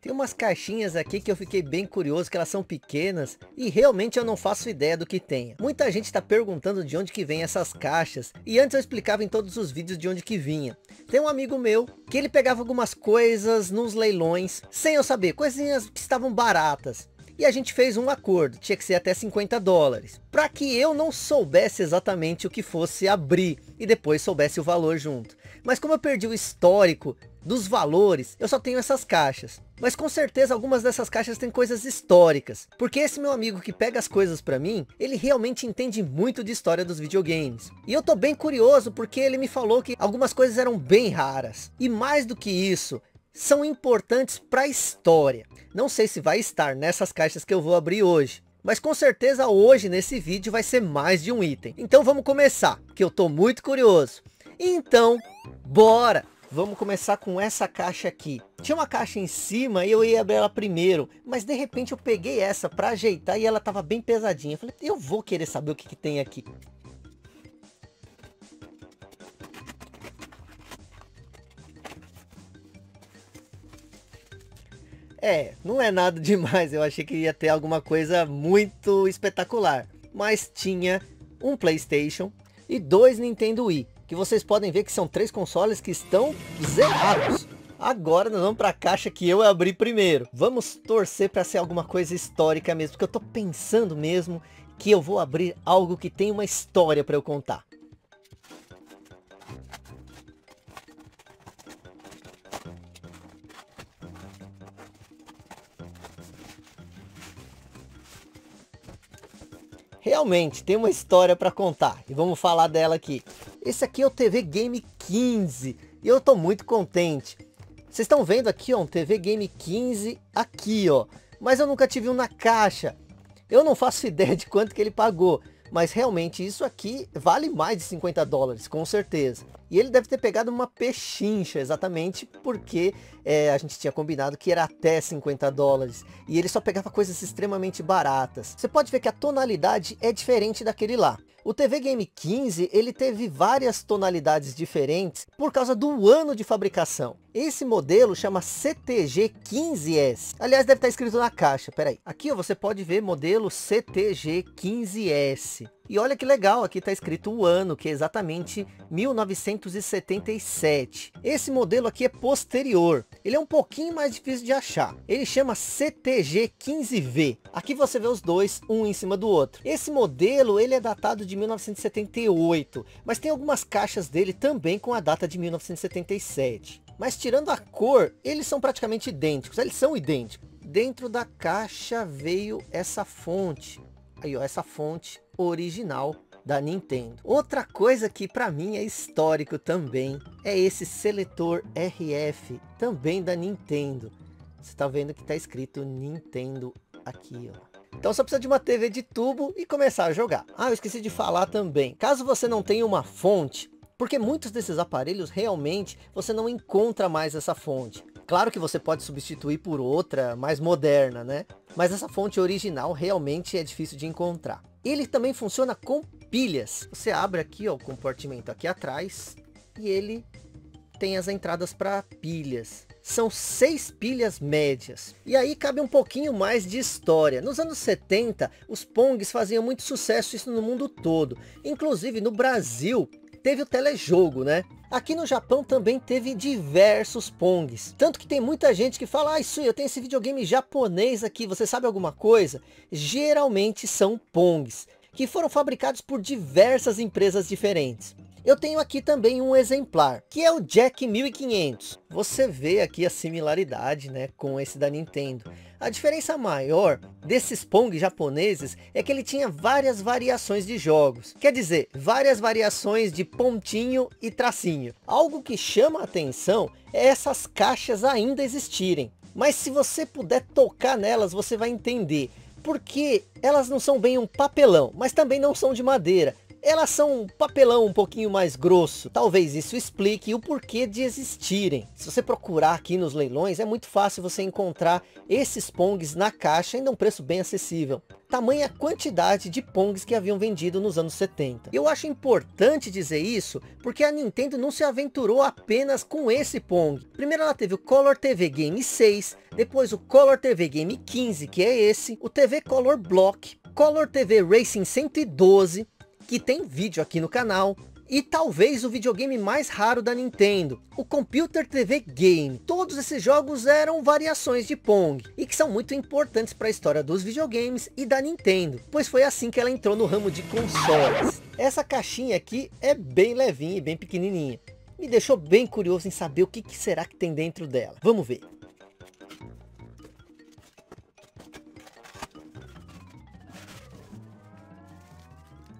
Tem umas caixinhas aqui que eu fiquei bem curioso, que elas são pequenas e realmente eu não faço ideia do que tem. Muita gente está perguntando de onde que vem essas caixas e antes eu explicava em todos os vídeos de onde que vinha. Tem um amigo meu que ele pegava algumas coisas nos leilões sem eu saber, coisinhas que estavam baratas. E a gente fez um acordo, tinha que ser até 50 dólares. Para que eu não soubesse exatamente o que fosse abrir e depois soubesse o valor junto. Mas como eu perdi o histórico dos valores, eu só tenho essas caixas. Mas com certeza algumas dessas caixas têm coisas históricas. Porque esse meu amigo que pega as coisas para mim, ele realmente entende muito de história dos videogames. E eu tô bem curioso porque ele me falou que algumas coisas eram bem raras. E mais do que isso, são importantes para a história. Não sei se vai estar nessas caixas que eu vou abrir hoje. Mas com certeza hoje nesse vídeo vai ser mais de um item. Então vamos começar, que eu tô muito curioso. Então, bora! Vamos começar com essa caixa aqui. Tinha uma caixa em cima e eu ia abrir ela primeiro. Mas de repente eu peguei essa para ajeitar e ela tava bem pesadinha. Eu falei, eu vou querer saber o que, que tem aqui. É, não é nada demais. Eu achei que ia ter alguma coisa muito espetacular. Mas tinha um Playstation e dois Nintendo Wii que vocês podem ver que são três consoles que estão zerados. Agora nós vamos para a caixa que eu abri primeiro. Vamos torcer para ser alguma coisa histórica mesmo, porque eu tô pensando mesmo que eu vou abrir algo que tem uma história para eu contar. Realmente tem uma história para contar e vamos falar dela aqui. Esse aqui é o TV Game 15 e eu tô muito contente. Vocês estão vendo aqui, ó, um TV Game 15 aqui, ó. Mas eu nunca tive um na caixa. Eu não faço ideia de quanto que ele pagou. Mas realmente isso aqui vale mais de 50 dólares, com certeza. E ele deve ter pegado uma pechincha, exatamente porque é, a gente tinha combinado que era até 50 dólares. E ele só pegava coisas extremamente baratas. Você pode ver que a tonalidade é diferente daquele lá. O TV Game 15, ele teve várias tonalidades diferentes por causa do ano de fabricação. Esse modelo chama CTG 15S. Aliás, deve estar escrito na caixa, peraí. Aqui ó, você pode ver modelo CTG 15S. E olha que legal, aqui está escrito o ano, que é exatamente 1977. Esse modelo aqui é posterior. Ele é um pouquinho mais difícil de achar. Ele chama CTG 15V. Aqui você vê os dois, um em cima do outro. Esse modelo, ele é datado de 1978, mas tem algumas caixas dele também com a data de 1977. Mas tirando a cor, eles são praticamente idênticos. Eles são idênticos. Dentro da caixa veio essa fonte. Aí, ó, essa fonte original da Nintendo. Outra coisa que para mim é histórico também é esse seletor RF, também da Nintendo. Você está vendo que está escrito Nintendo aqui, ó. Então só precisa de uma TV de tubo e começar a jogar. Ah, eu esqueci de falar também. Caso você não tenha uma fonte, porque muitos desses aparelhos realmente você não encontra mais essa fonte. Claro que você pode substituir por outra mais moderna, né? Mas essa fonte original realmente é difícil de encontrar. Ele também funciona com pilhas. Você abre aqui ó, o compartimento aqui atrás e ele tem as entradas para pilhas. São seis pilhas médias. E aí cabe um pouquinho mais de história. Nos anos 70, os Pongs faziam muito sucesso isso no mundo todo. Inclusive no Brasil, teve o telejogo, né? Aqui no Japão também teve diversos Pongs. Tanto que tem muita gente que fala, ah, isso eu tenho esse videogame japonês aqui, você sabe alguma coisa? Geralmente são Pongs, que foram fabricados por diversas empresas diferentes. Eu tenho aqui também um exemplar, que é o Jack 1500. Você vê aqui a similaridade né, com esse da Nintendo. A diferença maior desses Pong japoneses é que ele tinha várias variações de jogos. Quer dizer, várias variações de pontinho e tracinho. Algo que chama a atenção é essas caixas ainda existirem. Mas se você puder tocar nelas, você vai entender. Porque elas não são bem um papelão, mas também não são de madeira elas são um papelão um pouquinho mais grosso. Talvez isso explique o porquê de existirem. Se você procurar aqui nos leilões, é muito fácil você encontrar esses Pongs na caixa, ainda um preço bem acessível. Tamanha quantidade de Pongs que haviam vendido nos anos 70. Eu acho importante dizer isso, porque a Nintendo não se aventurou apenas com esse Pong. Primeiro ela teve o Color TV Game 6, depois o Color TV Game 15, que é esse, o TV Color Block, Color TV Racing 112, que tem vídeo aqui no canal. E talvez o videogame mais raro da Nintendo, o Computer TV Game. Todos esses jogos eram variações de Pong, e que são muito importantes para a história dos videogames e da Nintendo, pois foi assim que ela entrou no ramo de consoles. Essa caixinha aqui é bem levinha e bem pequenininha. Me deixou bem curioso em saber o que, que será que tem dentro dela. Vamos ver.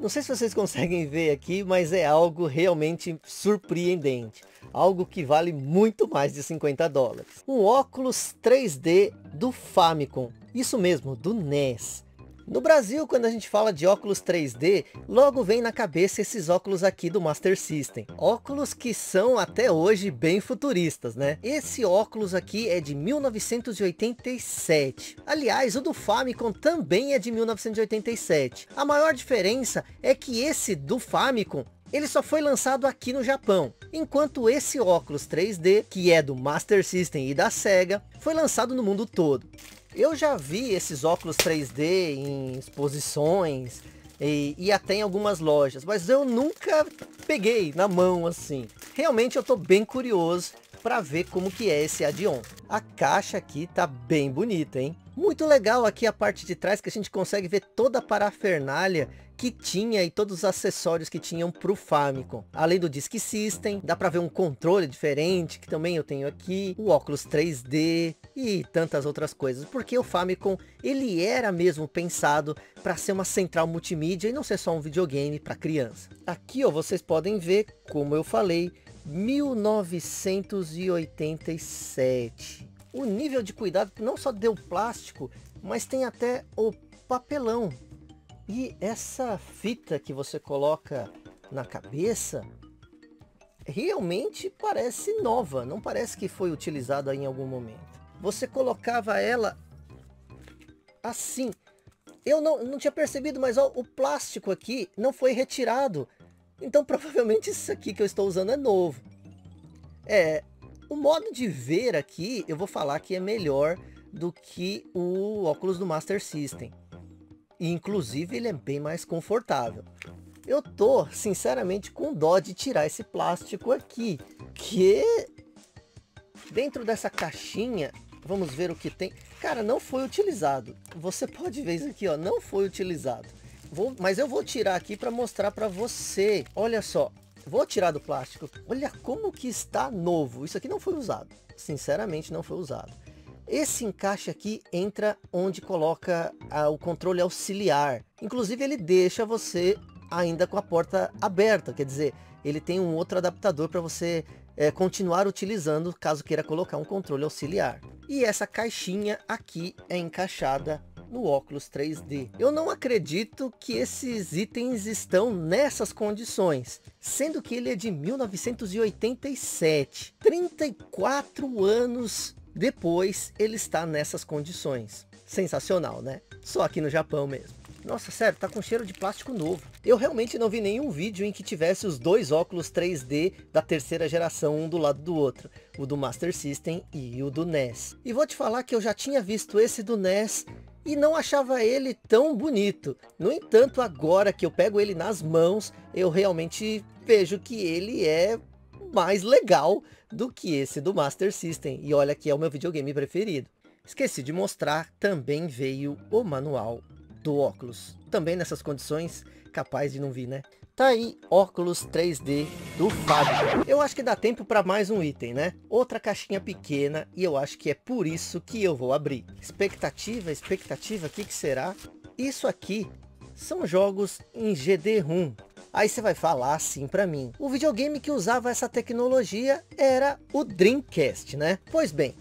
Não sei se vocês conseguem ver aqui, mas é algo realmente surpreendente. Algo que vale muito mais de 50 dólares. Um óculos 3D do Famicom. Isso mesmo, do NES. No Brasil, quando a gente fala de óculos 3D, logo vem na cabeça esses óculos aqui do Master System. Óculos que são até hoje bem futuristas, né? Esse óculos aqui é de 1987. Aliás, o do Famicom também é de 1987. A maior diferença é que esse do Famicom ele só foi lançado aqui no Japão, enquanto esse óculos 3D, que é do Master System e da Sega, foi lançado no mundo todo. Eu já vi esses óculos 3D em exposições e, e, até em algumas lojas, mas eu nunca peguei na mão assim. Realmente eu tô bem curioso para ver como que é esse Adion. A caixa aqui tá bem bonita, hein? Muito legal aqui a parte de trás que a gente consegue ver toda a parafernália que tinha e todos os acessórios que tinham para o Famicom. Além do Disk System, dá para ver um controle diferente, que também eu tenho aqui, o óculos 3D e tantas outras coisas. Porque o Famicom, ele era mesmo pensado para ser uma central multimídia e não ser só um videogame para criança. Aqui ó, vocês podem ver, como eu falei, 1987. O nível de cuidado não só deu plástico, mas tem até o papelão e essa fita que você coloca na cabeça realmente parece nova, não parece que foi utilizada em algum momento. Você colocava ela assim. Eu não, não tinha percebido, mas ó, o plástico aqui não foi retirado. Então provavelmente isso aqui que eu estou usando é novo. É, o modo de ver aqui, eu vou falar que é melhor do que o óculos do Master System. E inclusive ele é bem mais confortável. Eu tô, sinceramente, com dó de tirar esse plástico aqui. Que dentro dessa caixinha, vamos ver o que tem. Cara, não foi utilizado. Você pode ver isso aqui, ó, não foi utilizado. Vou, mas eu vou tirar aqui para mostrar para você. Olha só, vou tirar do plástico. Olha como que está novo. Isso aqui não foi usado. Sinceramente, não foi usado. Esse encaixe aqui entra onde coloca a, o controle auxiliar. Inclusive ele deixa você ainda com a porta aberta, quer dizer, ele tem um outro adaptador para você é, continuar utilizando caso queira colocar um controle auxiliar. E essa caixinha aqui é encaixada no óculos 3D. Eu não acredito que esses itens estão nessas condições, sendo que ele é de 1987. 34 anos depois ele está nessas condições. Sensacional, né? Só aqui no Japão mesmo. Nossa, sério, tá com cheiro de plástico novo. Eu realmente não vi nenhum vídeo em que tivesse os dois óculos 3D da terceira geração um do lado do outro. O do Master System e o do NES. E vou te falar que eu já tinha visto esse do NES e não achava ele tão bonito. No entanto, agora que eu pego ele nas mãos, eu realmente vejo que ele é mais legal do que esse do Master System. E olha que é o meu videogame preferido. Esqueci de mostrar, também veio o manual do óculos. Também nessas condições, capaz de não vir, né? Tá aí, óculos 3D do Fábio. Eu acho que dá tempo para mais um item, né? Outra caixinha pequena e eu acho que é por isso que eu vou abrir. Expectativa, expectativa, o que, que será? Isso aqui são jogos em GD-ROM. Aí você vai falar assim para mim. O videogame que usava essa tecnologia era o Dreamcast, né? Pois bem,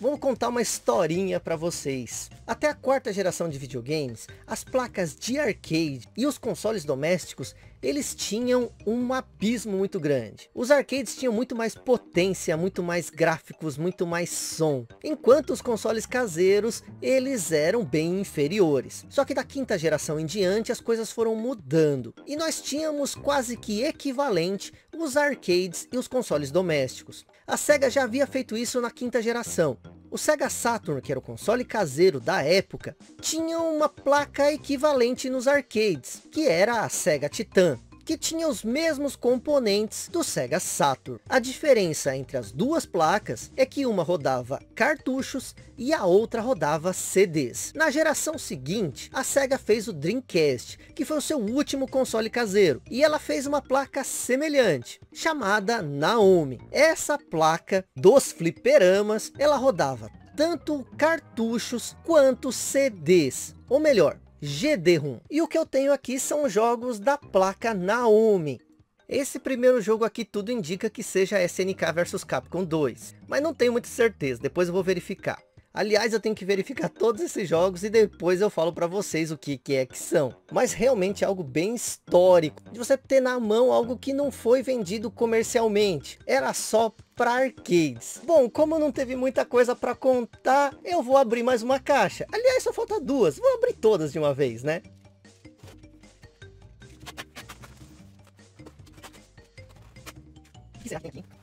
vou contar uma historinha para vocês. Até a quarta geração de videogames, as placas de arcade e os consoles domésticos, eles tinham um abismo muito grande. Os arcades tinham muito mais potência, muito mais gráficos, muito mais som. Enquanto os consoles caseiros, eles eram bem inferiores. Só que da quinta geração em diante, as coisas foram mudando. E nós tínhamos quase que equivalente os arcades e os consoles domésticos. A SEGA já havia feito isso na quinta geração. O Sega Saturn, que era o console caseiro da época, tinha uma placa equivalente nos arcades, que era a Sega Titan que tinha os mesmos componentes do Sega Saturn. A diferença entre as duas placas é que uma rodava cartuchos e a outra rodava CDs. Na geração seguinte, a Sega fez o Dreamcast, que foi o seu último console caseiro, e ela fez uma placa semelhante, chamada Naomi. Essa placa dos fliperamas, ela rodava tanto cartuchos quanto CDs, ou melhor, GD-ROM. E o que eu tenho aqui são jogos da placa Naomi. Esse primeiro jogo aqui tudo indica que seja SNK vs Capcom 2, mas não tenho muita certeza, depois eu vou verificar. Aliás, eu tenho que verificar todos esses jogos e depois eu falo para vocês o que, que é que são. Mas realmente é algo bem histórico, de você ter na mão algo que não foi vendido comercialmente. Era só para arcades. Bom, como não teve muita coisa para contar, eu vou abrir mais uma caixa. Aliás, só falta duas. Vou abrir todas de uma vez, né? O que será que tem aqui?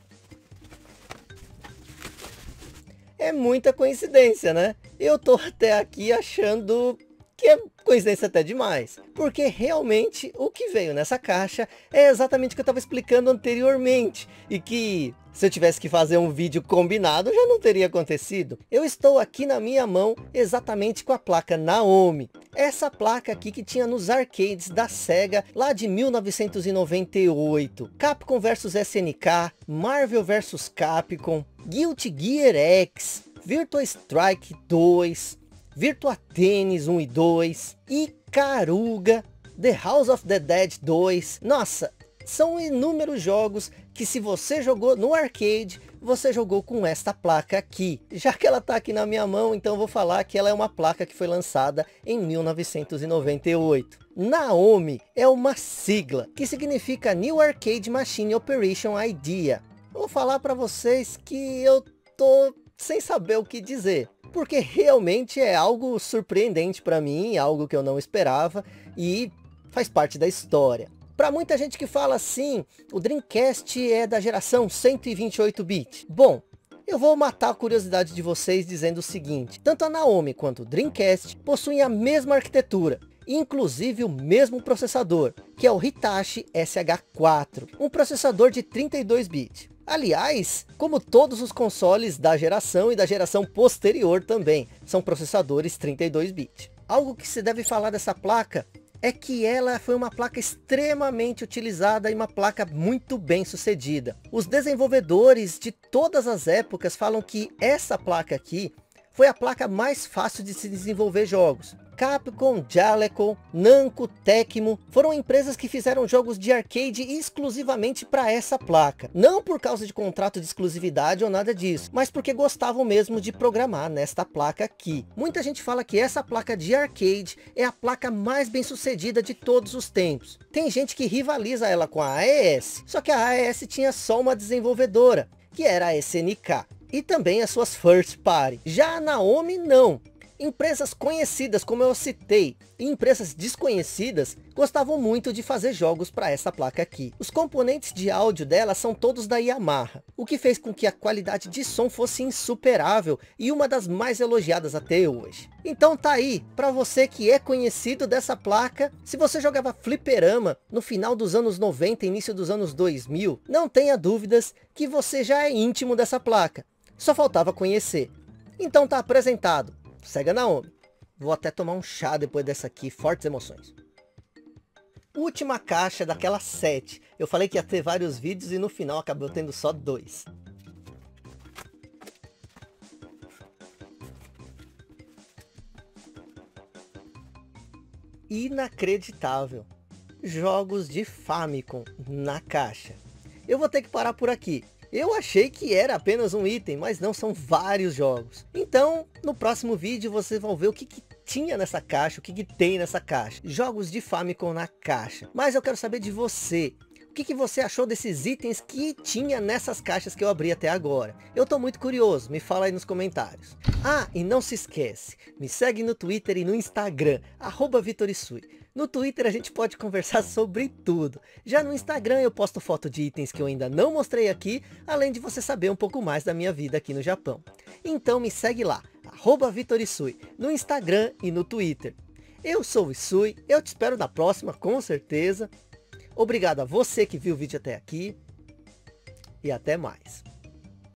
É muita coincidência, né? Eu tô até aqui achando que é coincidência até demais. Porque realmente o que veio nessa caixa é exatamente o que eu estava explicando anteriormente. E que se eu tivesse que fazer um vídeo combinado já não teria acontecido. Eu estou aqui na minha mão exatamente com a placa Naomi. Essa placa aqui que tinha nos arcades da SEGA lá de 1998. Capcom vs SNK, Marvel vs Capcom, Guilty Gear X, Virtua Strike 2, Virtua Tennis 1 e 2, Icaruga, The House of the Dead 2. Nossa, são inúmeros jogos que se você jogou no arcade, você jogou com esta placa aqui. Já que ela está aqui na minha mão, então vou falar que ela é uma placa que foi lançada em 1998. Naomi é uma sigla que significa New Arcade Machine Operation Idea vou falar para vocês que eu tô sem saber o que dizer. Porque realmente é algo surpreendente para mim, algo que eu não esperava e faz parte da história. Para muita gente que fala assim, o Dreamcast é da geração 128-bit. Bom, eu vou matar a curiosidade de vocês dizendo o seguinte, tanto a Naomi quanto o Dreamcast possuem a mesma arquitetura, inclusive o mesmo processador, que é o Hitachi SH4, um processador de 32 bits. Aliás, como todos os consoles da geração e da geração posterior também, são processadores 32-bit. Algo que se deve falar dessa placa é que ela foi uma placa extremamente utilizada e uma placa muito bem sucedida. Os desenvolvedores de todas as épocas falam que essa placa aqui foi a placa mais fácil de se desenvolver jogos. Capcom, Jaleco, Namco, Tecmo foram empresas que fizeram jogos de arcade exclusivamente para essa placa. Não por causa de contrato de exclusividade ou nada disso, mas porque gostavam mesmo de programar nesta placa aqui. Muita gente fala que essa placa de arcade é a placa mais bem sucedida de todos os tempos. Tem gente que rivaliza ela com a AES, só que a AES tinha só uma desenvolvedora, que era a SNK e também as suas first party. Já a Naomi não. Empresas conhecidas, como eu citei, e empresas desconhecidas gostavam muito de fazer jogos para essa placa aqui. Os componentes de áudio dela são todos da Yamaha, o que fez com que a qualidade de som fosse insuperável e uma das mais elogiadas até hoje. Então tá aí, para você que é conhecido dessa placa, se você jogava fliperama no final dos anos 90 início dos anos 2000, não tenha dúvidas que você já é íntimo dessa placa. Só faltava conhecer. Então tá apresentado. Sega Naomi. Vou até tomar um chá depois dessa aqui, fortes emoções. Última caixa daquela sete. Eu falei que ia ter vários vídeos e no final acabou tendo só dois. Inacreditável. Jogos de Famicom na caixa. Eu vou ter que parar por aqui. Eu achei que era apenas um item, mas não, são vários jogos. Então, no próximo vídeo vocês vão ver o que, que tinha nessa caixa, o que, que tem nessa caixa. Jogos de Famicom na caixa. Mas eu quero saber de você. O que, que você achou desses itens que tinha nessas caixas que eu abri até agora? Eu tô muito curioso, me fala aí nos comentários. Ah, e não se esquece, me segue no Twitter e no Instagram, arroba Vitorisui. No Twitter a gente pode conversar sobre tudo. Já no Instagram eu posto foto de itens que eu ainda não mostrei aqui, além de você saber um pouco mais da minha vida aqui no Japão. Então me segue lá, arroba Vitorisui, no Instagram e no Twitter. Eu sou o Isui, eu te espero na próxima, com certeza. Obrigado a você que viu o vídeo até aqui. E até mais.